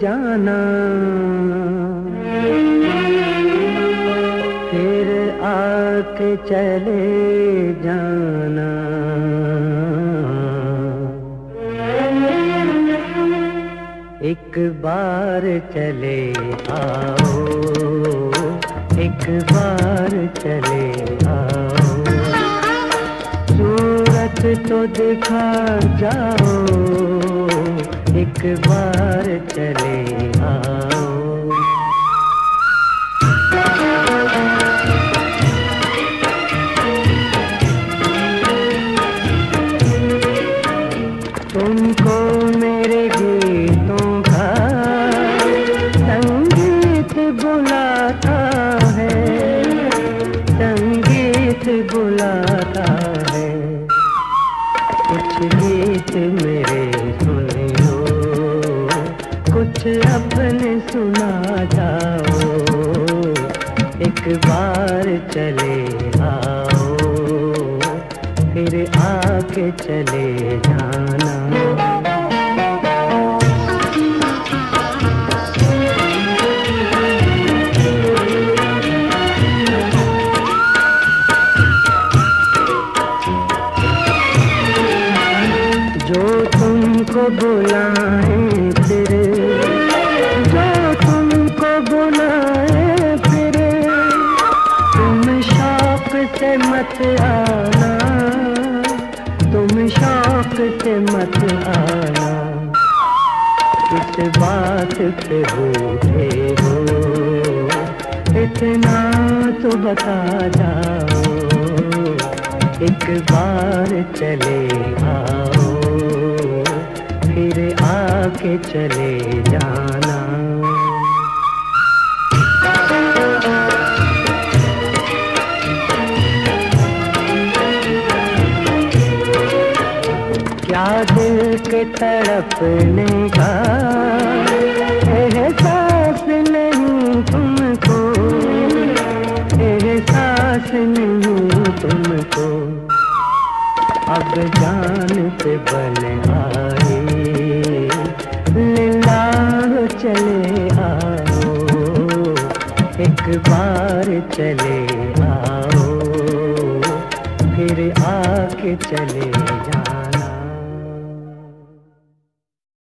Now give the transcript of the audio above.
जाना। फिर आके चले जाना। एक बार चले आओ, एक बार चले आओ। सूरत तो दिखा जाओ एक बार चले आओ। तुमको मेरे गीतों का संगीत बुलाता है, संगीत बुलाता है। कुछ गीत मेरे सुन अपने सुना जाओ एक बार चले आओ फिर आके चले जाना। बुलाए मत आना। तुम शौक से मत आना। किस बात पे हो। इतना तो बता जाओ। एक बार चले आओ। फिर आके चले जाना क्या दिल के तड़पने का। एहसास नहीं तुमको, एहसास नहीं तुमको। अब जान पे बल आए लीला चले आओ, एक बार चले आओ, फिर आके चले जाओ